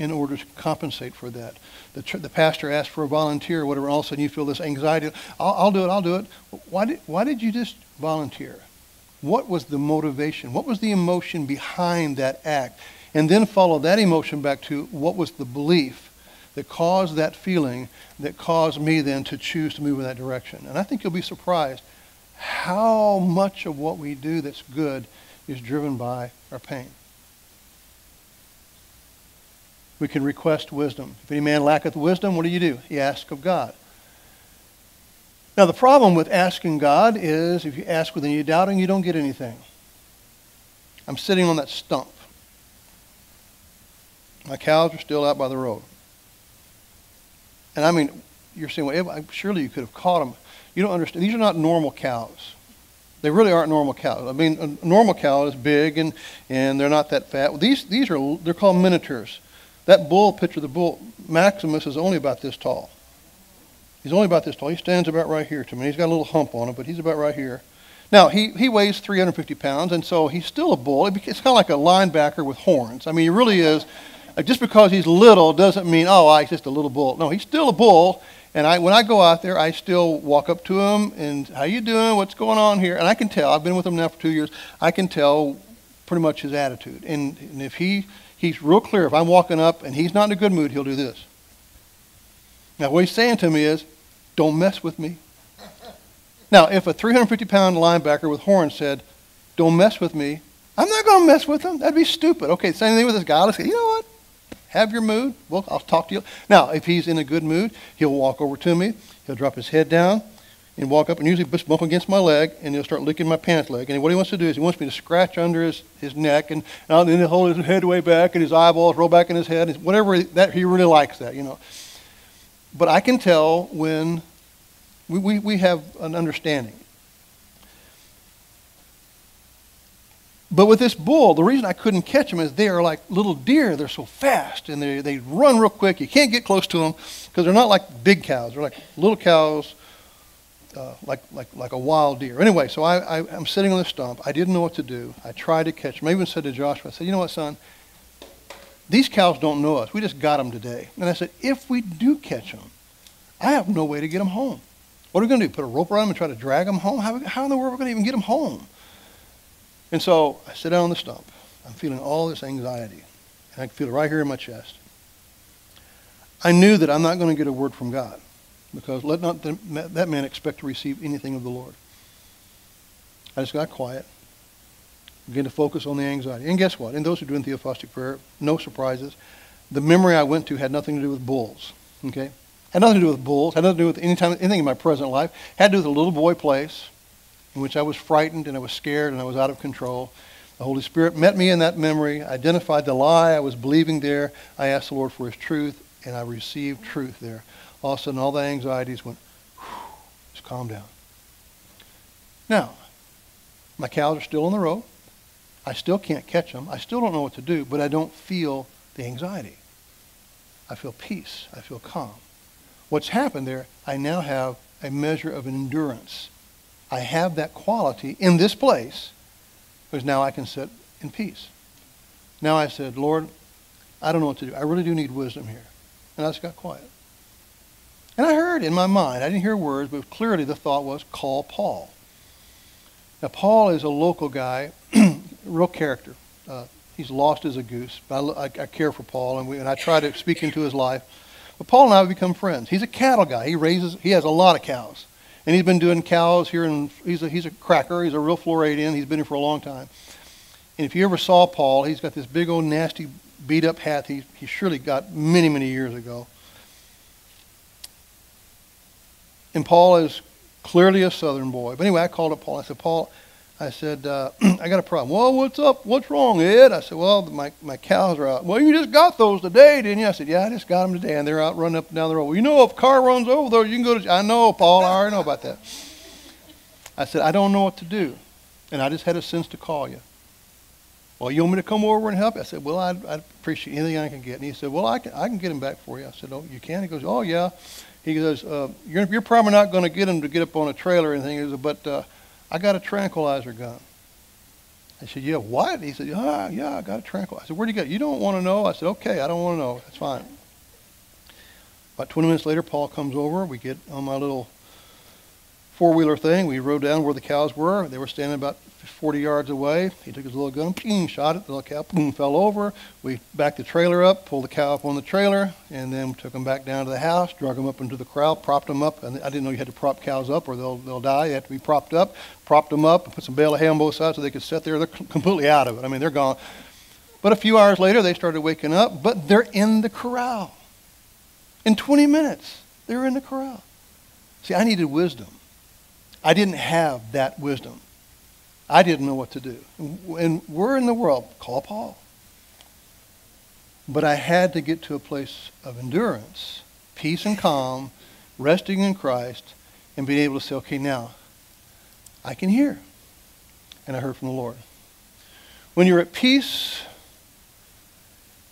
in order to compensate for that. The, tr- the pastor asked for a volunteer, or whatever, and all of a sudden you feel this anxiety. I'll, I'll do it, I'll do it. Why did, why did you just volunteer? What was the motivation? What was the emotion behind that act? And then follow that emotion back to what was the belief that caused that feeling that caused me then to choose to move in that direction. And I think you'll be surprised how much of what we do that's good is driven by our pain. We can request wisdom. If any man lacketh wisdom, what do you do? He ask of God. Now, the problem with asking God is if you ask with any doubting, you don't get anything. I'm sitting on that stump. My cows are still out by the road. And I mean, you're saying, well, surely you could have caught them. You don't understand. These are not normal cows. They really aren't normal cows. I mean, a normal cow is big and, and they're not that fat. These, these are, they're called miniatures. That bull picture, the bull, Maximus is only about this tall. He's only about this tall. He stands about right here to me. He's got a little hump on him, but he's about right here. Now, he, he weighs 350 pounds, and so he's still a bull. It's kind of like a linebacker with horns. I mean, he really is uh, just because he's little doesn't mean, oh, he's just a little bull. No, he's still a bull. And I, when I go out there, I still walk up to him and, how you doing? What's going on here? And I can tell. I've been with him now for two years. I can tell pretty much his attitude. And, and if he, he's real clear, if I'm walking up and he's not in a good mood, he'll do this. Now, what he's saying to me is, don't mess with me. Now, if a 350 pound linebacker with horns said, don't mess with me, I'm not going to mess with him. That'd be stupid. Okay, same thing with this guy. Let's say, you know what? have your mood. Well, I'll talk to you. Now, if he's in a good mood, he'll walk over to me. He'll drop his head down and walk up and usually bump against my leg and he'll start licking my pants leg. And what he wants to do is he wants me to scratch under his, his neck and, and then he'll hold his head way back and his eyeballs roll back in his head. And whatever that he really likes that, you know. But I can tell when we, we, we have an understanding. But with this bull, the reason I couldn't catch them is they are like little deer. They're so fast and they, they run real quick. You can't get close to them because they're not like big cows. They're like little cows, uh, like, like, like a wild deer. Anyway, so I, I, am sitting on the stump. I didn't know what to do. I tried to catch them. I even said to Joshua, I said, you know what, son? These cows don't know us. We just got them today. And I said, if we do catch them, I have no way to get them home. What are we going to do? Put a rope around them and try to drag them home? How, how in the world are we going to even get them home? And so I sit down on the stump. I'm feeling all this anxiety. And I can feel it right here in my chest. I knew that I'm not going to get a word from God because let not that man expect to receive anything of the Lord. I just got quiet, began to focus on the anxiety. And guess what? In those who are doing theophostic prayer, no surprises. The memory I went to had nothing to do with bulls. Okay? Had nothing to do with bulls, had nothing to do with any time, anything in my present life. Had to do with a little boy place in which I was frightened and I was scared and I was out of control. The Holy Spirit met me in that memory, identified the lie I was believing there. I asked the Lord for his truth, and I received truth there. All of a sudden, all the anxieties went, whew, just calm down. Now, My cows are still on the road. I still can't catch them. I still don't know what to do, but I don't feel the anxiety. I feel peace. I feel calm. What's happened there, I now have a measure of endurance. I have that quality in this place because now I can sit in peace. Now I said, Lord, I don't know what to do. I really do need wisdom here. And I just got quiet. And I heard in my mind, I didn't hear words, but clearly the thought was, call Paul. Now, Paul is a local guy, real character. Uh, he's lost as a goose. But I, I, I care for Paul, and, we, and I try to speak into his life. But Paul and I have become friends. He's a cattle guy. He raises, he has a lot of cows. And he's been doing cows here, and he's a, he's a cracker. He's a real Floridian. He's been here for a long time. And if you ever saw Paul, he's got this big old nasty beat up hat he, he surely got many, many years ago. And Paul is clearly a southern boy. But anyway, I called up Paul. I said, Paul, I said, uh, I got a problem. Well, what's up? What's wrong, Ed? I said, well, my, my cows are out. Well, you just got those today, didn't you? I said, yeah, I just got them today, and they're out running up and down the road. Well, you know, if a car runs over those, you can go to, I know, Paul, I already know about that. I said, I don't know what to do. And I just had a sense to call you. Well, you want me to come over and help? you? I said, well, I'd, I'd appreciate anything I can get. And he said, well, I can, I can get him back for you. I said, oh, you can? He goes, oh, yeah. He goes, uh, you're, you're probably not going to get him to get up on a trailer or anything, he goes, but uh, I got a tranquilizer gun. I said, yeah, what? He said, yeah, yeah, I got a tranquilizer. I said, where'd you get it? You don't want to know? I said, okay, I don't want to know. That's fine. About 20 minutes later, Paul comes over. We get on my little four-wheeler thing. We rode down where the cows were. They were standing about 40 yards away. He took his little gun, ping, shot it. The little cow, boom, fell over. We backed the trailer up, pulled the cow up on the trailer, and then took him back down to the house, drug him up into the corral, propped him up. And I didn't know you had to prop cows up or they'll, they'll die. You have to be propped up. Propped them up, put some bale of hay on both sides so they could sit there. They're completely out of it. I mean, they're gone. But a few hours later, they started waking up, but they're in the corral. In 20 minutes, they're in the corral. See, I needed wisdom. I didn't have that wisdom. I didn't know what to do. And we're in the world. Call Paul. But I had to get to a place of endurance, peace and calm, resting in Christ, and being able to say, okay, now I can hear. And I heard from the Lord. When you're at peace,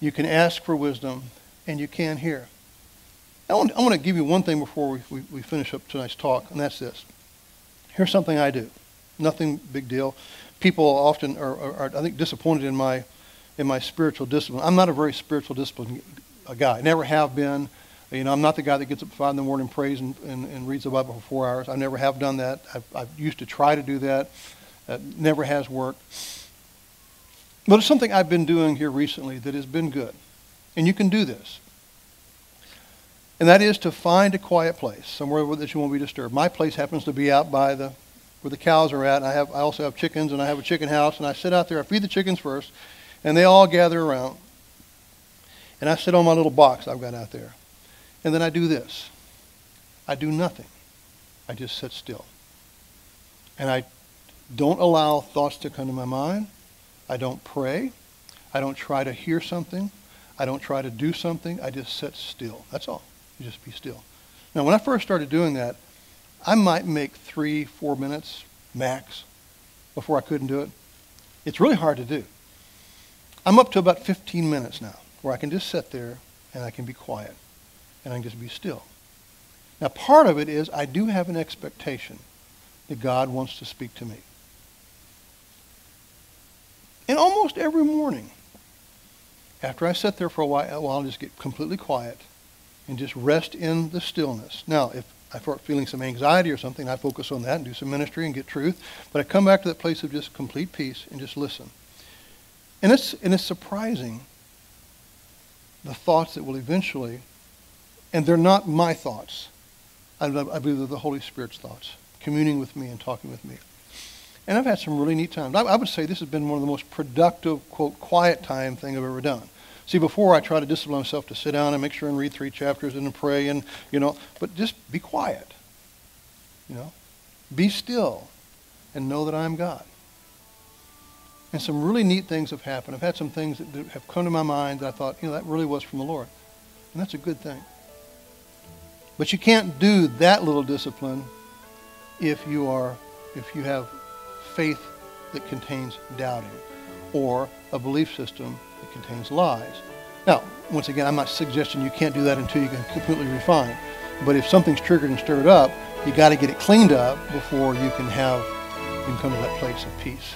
you can ask for wisdom and you can hear. I want, I want to give you one thing before we, we, we finish up tonight's talk, and that's this. Here's something I do. Nothing big deal. People often are, are, are, I think, disappointed in my, in my spiritual discipline. I'm not a very spiritual discipline guy. I never have been. You know, I'm not the guy that gets up at 5 in the morning and prays and, and, and reads the Bible for four hours. I never have done that. I've, I've used to try to do that. That never has worked. But it's something I've been doing here recently that has been good. And you can do this. And that is to find a quiet place, somewhere that you won't be disturbed. My place happens to be out by the where the cows are at. I have I also have chickens and I have a chicken house and I sit out there. I feed the chickens first, and they all gather around. And I sit on my little box I've got out there, and then I do this. I do nothing. I just sit still. And I don't allow thoughts to come to my mind. I don't pray. I don't try to hear something. I don't try to do something. I just sit still. That's all. You just be still. Now, when I first started doing that, I might make three, four minutes max before I couldn't do it. It's really hard to do. I'm up to about 15 minutes now where I can just sit there and I can be quiet and I can just be still. Now, part of it is I do have an expectation that God wants to speak to me. And almost every morning, after I sit there for a while, I'll just get completely quiet and just rest in the stillness. Now, if I start feeling some anxiety or something, I focus on that and do some ministry and get truth. But I come back to that place of just complete peace and just listen. And it's, and it's surprising the thoughts that will eventually, and they're not my thoughts. I, I believe they're the Holy Spirit's thoughts, communing with me and talking with me. And I've had some really neat times. I, I would say this has been one of the most productive, quote, quiet time thing I've ever done. See, before I try to discipline myself to sit down and make sure and read three chapters and pray and, you know, but just be quiet. You know, be still and know that I am God. And some really neat things have happened. I've had some things that have come to my mind that I thought, you know, that really was from the Lord. And that's a good thing. But you can't do that little discipline if you are, if you have faith that contains doubting or a belief system that contains lies. Now, once again, I'm not suggesting you can't do that until you can completely refine. But if something's triggered and stirred up, you got to get it cleaned up before you can have you can come to that place of peace.